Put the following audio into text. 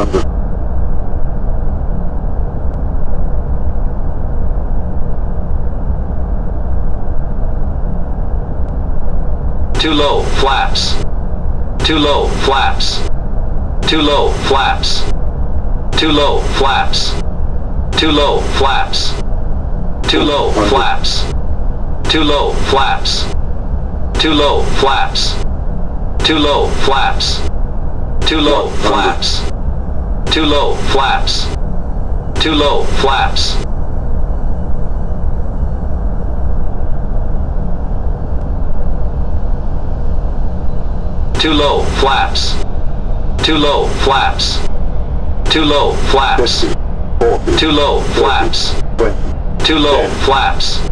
under Too low, flaps. Too low, flaps. Too low, flaps. Too low, flaps. Too low, flaps. Too low, flaps. Too low, flaps. Too low, flaps. Too low, flaps. Too low, flaps. Too low, flaps. Too low, flaps. Too low, flaps. Too low, flaps. Too low, flaps. Too low, flaps. Too low, flaps.